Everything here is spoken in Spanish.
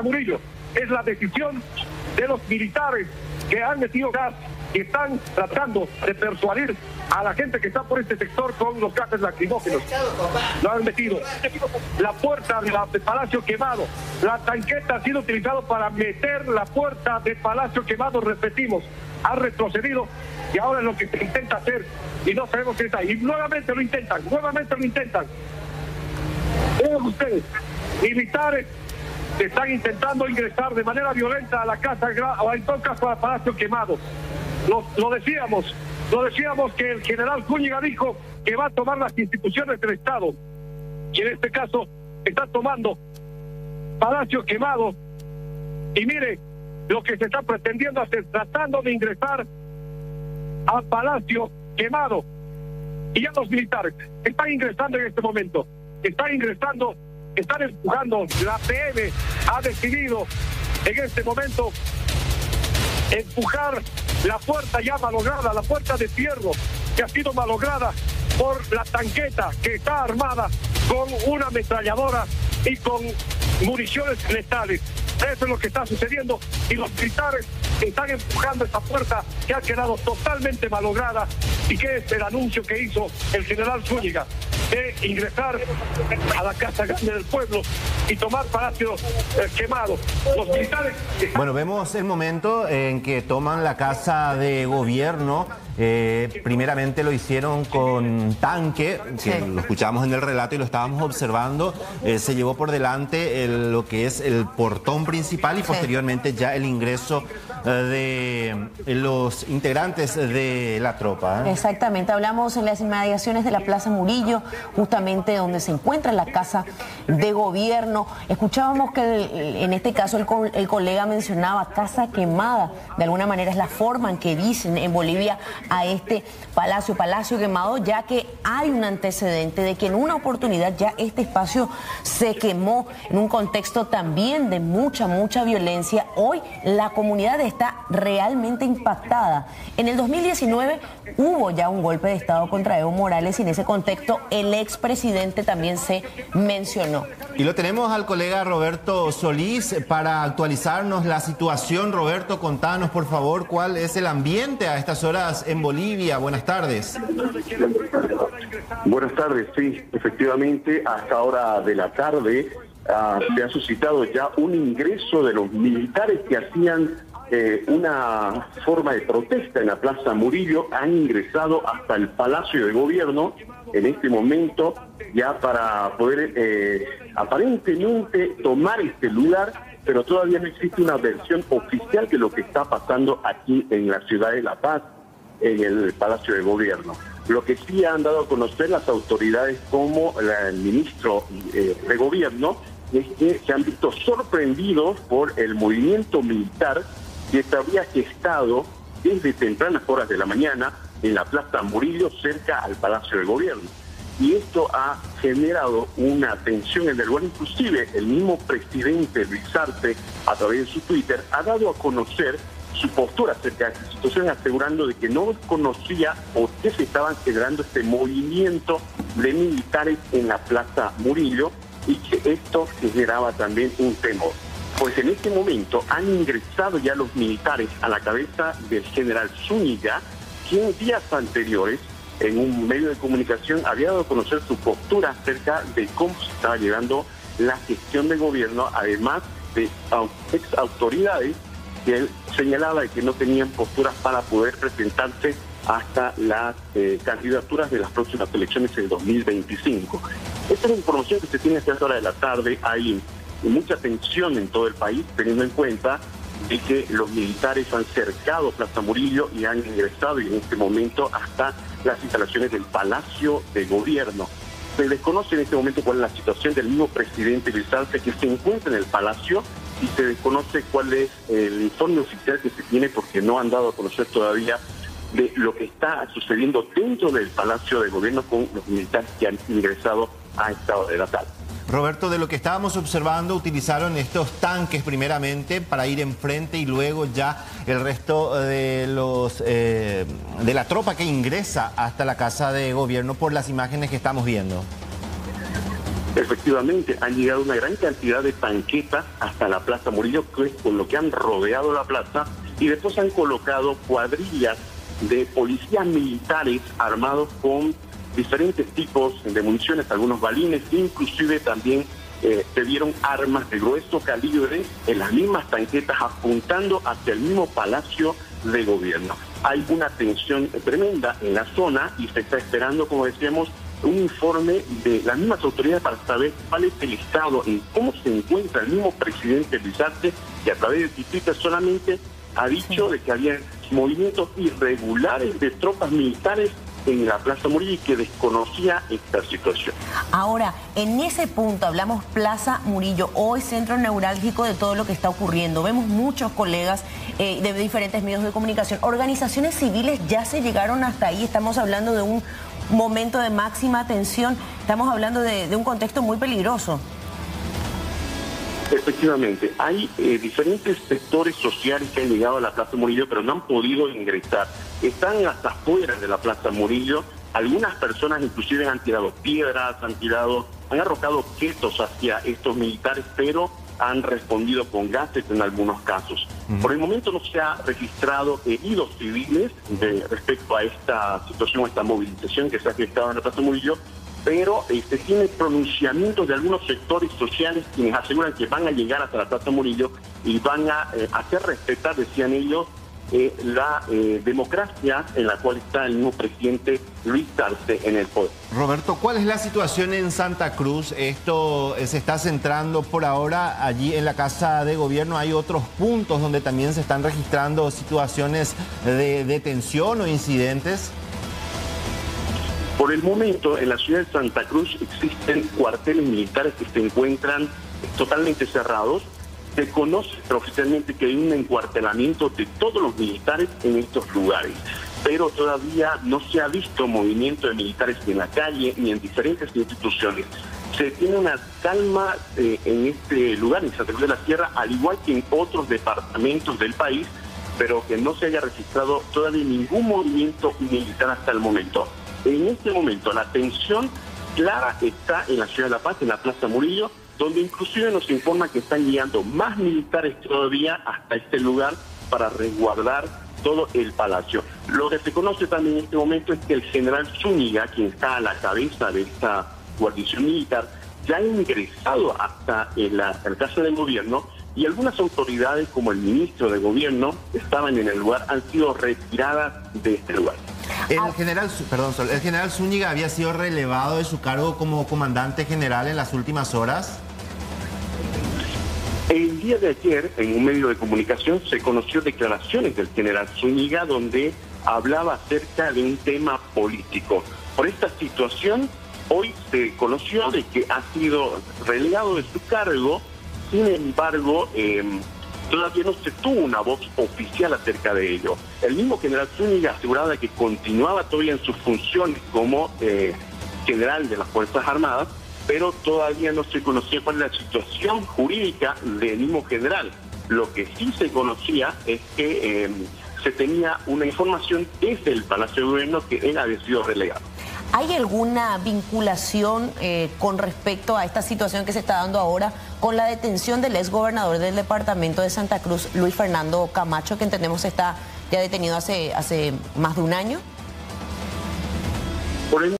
Murillo. Es la decisión de los militares que han metido gas y están tratando de persuadir a la gente que está por este sector con los gases lacrimógenos. Lo han metido. La puerta del Palacio Quemado. La tanqueta ha sido utilizada para meter la puerta del Palacio Quemado, repetimos. Ha retrocedido y ahora es lo que se intenta hacer y no sabemos qué está. Y nuevamente lo intentan, nuevamente lo intentan. Ustedes, militares están intentando ingresar de manera violenta a la casa, o en todo caso al Palacio Quemado. Lo, lo decíamos, lo decíamos que el general Zúñiga dijo que va a tomar las instituciones del Estado. Y en este caso está tomando Palacio Quemado. Y mire lo que se está pretendiendo hacer, tratando de ingresar al Palacio Quemado. Y ya los militares están ingresando en este momento. Están ingresando, están empujando. La PM ha decidido en este momento empujar la puerta ya malograda, la puerta de fierro que ha sido malograda por la tanqueta que está armada con una ametralladora y con municiones letales. Eso es lo que está sucediendo y los militares están empujando esta puerta que ha quedado totalmente malograda y que es el anuncio que hizo el general Zúñiga de ingresar a la Casa Grande del Pueblo y tomar Palacio eh, quemado. Bueno, vemos el momento en que toman la Casa de Gobierno. Eh, primeramente lo hicieron con tanque, que lo escuchábamos en el relato y lo estábamos observando. Eh, se llevó por delante lo que es el portón principal y posteriormente ya el ingreso de los integrantes de la tropa. Exactamente, hablamos en las inmediaciones de la Plaza Murillo, justamente donde se encuentra la casa de gobierno. Escuchábamos que en este caso el, colega mencionaba casa quemada. De alguna manera es la forma en que dicen en Bolivia a este palacio, palacio quemado, ya que hay un antecedente de que en una oportunidad ya este espacio se quemó en un contexto también de mucha, mucha violencia. Hoy la comunidad está realmente impactada. En el 2019 hubo ya un golpe de Estado contra Evo Morales y en ese contexto el expresidente también se mencionó. Y lo tenemos al colega Roberto Solís para actualizarnos la situación. Roberto, contanos por favor cuál es el ambiente a estas horas en Bolivia. Buenas tardes. Buenas tardes, sí, efectivamente, a esta hora de la tarde ah, se ha suscitado ya un ingreso de los militares que hacían eh, una forma de protesta en la Plaza Murillo, han ingresado hasta el Palacio de Gobierno en este momento ya para poder eh, aparentemente tomar este lugar, pero todavía no existe una versión oficial de lo que está pasando aquí en la ciudad de La Paz, en el Palacio de Gobierno. Lo que sí han dado a conocer las autoridades como el ministro eh, de Gobierno es que se han visto sorprendidos por el movimiento militar que se había gestado desde tempranas horas de la mañana en la Plaza Murillo, cerca al Palacio de Gobierno. Y esto ha generado una tensión en el lugar. Inclusive el mismo presidente Luis Arte, a través de su Twitter, ha dado a conocer su postura acerca de esta situación, asegurando de que no conocía por qué se estaban generando este movimiento de militares en la Plaza Murillo y que esto generaba también un temor. Pues en este momento han ingresado ya los militares a la cabeza del general Zúñiga, quien días anteriores en un medio de comunicación había dado a conocer su postura acerca de cómo se estaba llevando la gestión de gobierno, además de ex autoridades que señalaba que no tenían posturas para poder presentarse hasta las eh, candidaturas de las próximas elecciones del 2025. Esta es la información que se tiene a esta hora de la tarde. Hay mucha tensión en todo el país, teniendo en cuenta de que los militares han cercado Plaza Murillo y han ingresado y en este momento hasta las instalaciones del Palacio de Gobierno. Se desconoce en este momento cuál es la situación del mismo presidente Luis que se encuentra en el Palacio y se desconoce cuál es el informe oficial que se tiene porque no han dado a conocer todavía de lo que está sucediendo dentro del Palacio de Gobierno con los militares que han ingresado a esta hora de la tarde. Roberto, de lo que estábamos observando, utilizaron estos tanques primeramente para ir enfrente y luego ya el resto de los eh, de la tropa que ingresa hasta la casa de gobierno por las imágenes que estamos viendo. Efectivamente, han llegado una gran cantidad de tanquetas hasta la Plaza Murillo, con lo que han rodeado la plaza, y después han colocado cuadrillas de policías militares armados con diferentes tipos de municiones, algunos balines, inclusive también eh, se dieron armas de grueso calibre en las mismas tanquetas apuntando hacia el mismo palacio de gobierno. Hay una tensión tremenda en la zona y se está esperando, como decíamos, un informe de las mismas autoridades para saber cuál es el estado en cómo se encuentra el mismo presidente Luis que a través de Twitter solamente ha dicho de que había movimientos irregulares de tropas militares en la Plaza Murillo y que desconocía esta situación. Ahora, en ese punto hablamos Plaza Murillo, hoy centro neurálgico de todo lo que está ocurriendo. Vemos muchos colegas eh, de diferentes medios de comunicación. Organizaciones civiles ya se llegaron hasta ahí. Estamos hablando de un momento de máxima tensión. Estamos hablando de un contexto muy peligroso. Efectivamente, hay eh, diferentes sectores sociales que han llegado a la Plaza Murillo, pero no han podido ingresar. Están hasta afuera de la Plaza Murillo. Algunas personas inclusive han tirado piedras, han tirado, han arrojado objetos hacia estos militares, pero han respondido con gases en algunos casos. Por el momento no se ha registrado heridos civiles respecto a esta situación, a esta movilización que se ha gestado en la Plaza Murillo, pero se este, tiene pronunciamientos de algunos sectores sociales quienes aseguran que van a llegar hasta la Plaza Murillo y van a eh, hacer respetar, decían ellos, eh, la eh, democracia en la cual está el nuevo presidente Luis Arce en el poder. Roberto, ¿cuál es la situación en Santa Cruz? Esto se está centrando por ahora allí en la Casa de Gobierno. Hay otros puntos donde también se están registrando situaciones de detención o incidentes. Por el momento, en la ciudad de Santa Cruz existen cuarteles militares que se encuentran totalmente cerrados. Se conoce oficialmente que hay un encuartelamiento de todos los militares en estos lugares, pero todavía no se ha visto movimiento de militares en la calle ni en diferentes instituciones. Se tiene una calma eh, en este lugar, en Santa Cruz de la Sierra, al igual que en otros departamentos del país, pero que no se haya registrado todavía ningún movimiento militar hasta el momento. En este momento la tensión clara está en la ciudad de La Paz, en la Plaza Murillo, donde inclusive nos informa que están llegando más militares todavía hasta este lugar para resguardar todo el palacio. Lo que se conoce también en este momento es que el general Zúñiga, quien está a la cabeza de esta guarnición militar, ya ha ingresado hasta en la, casa del gobierno y algunas autoridades como el ministro de gobierno estaban en el lugar, han sido retiradas de este lugar. El general, perdón, el general Zúñiga había sido relevado de su cargo como comandante general en las últimas horas. El día de ayer, en un medio de comunicación, se conoció declaraciones del general Zúñiga donde hablaba acerca de un tema político. Por esta situación, hoy se conoció de que ha sido relegado de su cargo, sin embargo, eh, todavía no se tuvo una voz oficial acerca de ello. El mismo general Zúñiga aseguraba que continuaba todavía en sus funciones como eh, general de las Fuerzas Armadas, pero todavía no se conocía cuál era la situación jurídica del mismo general. Lo que sí se conocía es que em, se tenía una información desde el Palacio de Gobierno que él había sido relegado. ¿Hay alguna vinculación eh, con respecto a esta situación que se está dando ahora con la detención del ex gobernador del departamento de Santa Cruz, Luis Fernando Camacho, que entendemos está ya detenido hace, hace más de un año?